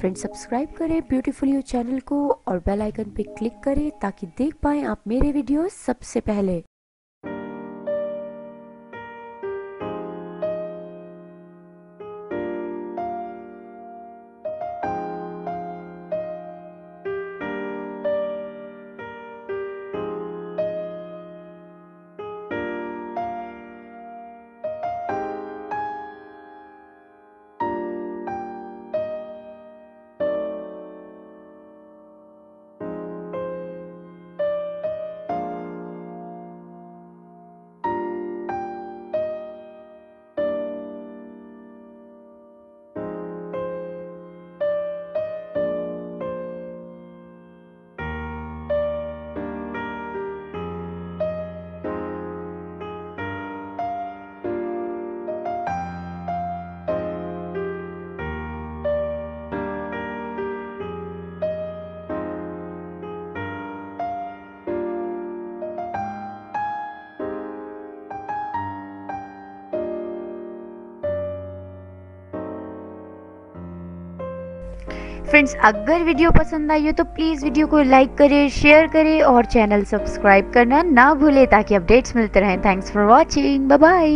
Friends subscribe करें beautiful you channel को और बेल आइकन पे क्लिक करें ताकि देख पाएँ आप मेरे वीडियो सबसे पहले। फ्रेंड्स अगर वीडियो पसंद आई हो तो प्लीज़ वीडियो को लाइक करें शेयर करें और चैनल सब्सक्राइब करना ना भूलें ताकि अपडेट्स मिलते रहें। Thanks for watching bye